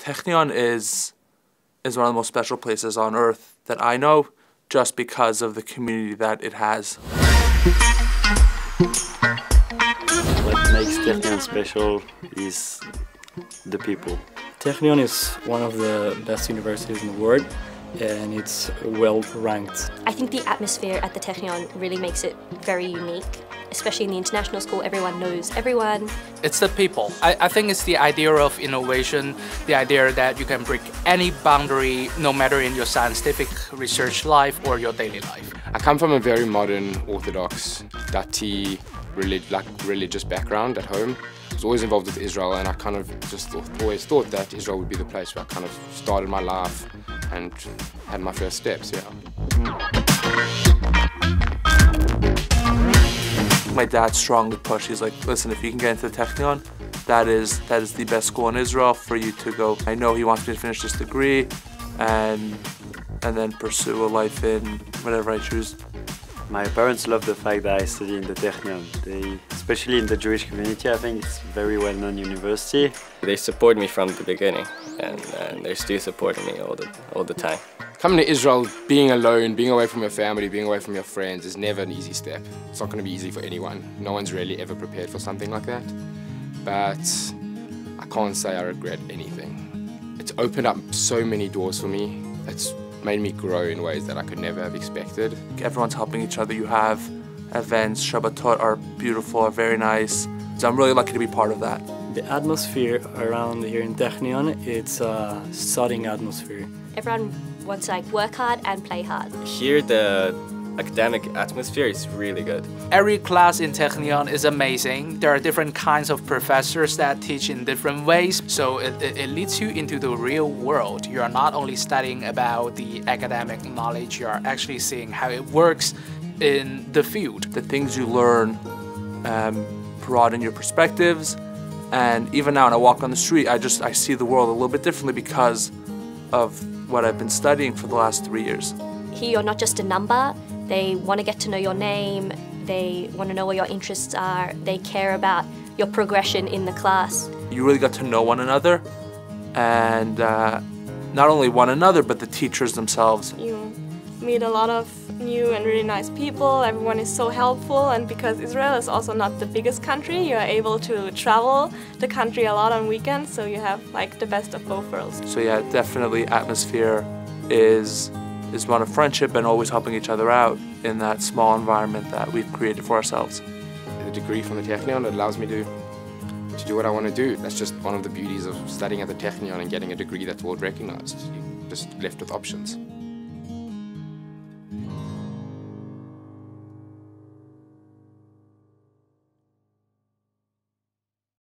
Technion is is one of the most special places on earth that I know just because of the community that it has. What makes Technion special is the people. Technion is one of the best universities in the world and it's well ranked. I think the atmosphere at the Technion really makes it very unique. Especially in the international school, everyone knows everyone. It's the people. I, I think it's the idea of innovation, the idea that you can break any boundary, no matter in your scientific research life or your daily life. I come from a very modern, orthodox, Dati, relig like religious background at home. I was always involved with Israel and I kind of just thought, always thought that Israel would be the place where I kind of started my life and had my first steps, yeah. My dad strongly pushed, he's like, listen, if you can get into the Technion, that is, that is the best school in Israel for you to go. I know he wants me to finish this degree and, and then pursue a life in whatever I choose. My parents love the fact that I study in the Technion. They, especially in the Jewish community, I think it's a very well-known university. They support me from the beginning and, and they're still supporting me all the, all the time. Coming to Israel, being alone, being away from your family, being away from your friends is never an easy step. It's not going to be easy for anyone. No one's really ever prepared for something like that. But I can't say I regret anything. It's opened up so many doors for me. It's made me grow in ways that I could never have expected. Everyone's helping each other. You have events, Shabbatot are beautiful, are very nice. So I'm really lucky to be part of that. The atmosphere around here in Technion, it's a studying atmosphere. Everyone wants to like work hard and play hard. Here the academic atmosphere is really good. Every class in Technion is amazing. There are different kinds of professors that teach in different ways, so it, it, it, leads you into the real world. You are not only studying about the academic knowledge, you are actually seeing how it works in the field. The things you learn um, broaden your perspectives, and even now when I walk on the street, I just I see the world a little bit differently because of what I've been studying for the last three years. Here you're not just a number, they want to get to know your name, they want to know what your interests are, they care about your progression in the class. You really got to know one another and uh, not only one another but the teachers themselves. You meet a lot of new and really nice people, everyone is so helpful and because Israel is also not the biggest country, you are able to travel the country a lot on weekends so you have like the best of both worlds. So yeah, definitely atmosphere is is one of friendship and always helping each other out in that small environment that we've created for ourselves. The degree from the Technion allows me to to do what I want to do. That's just one of the beauties of studying at the Technion and getting a degree that's world recognized. You're just left with options.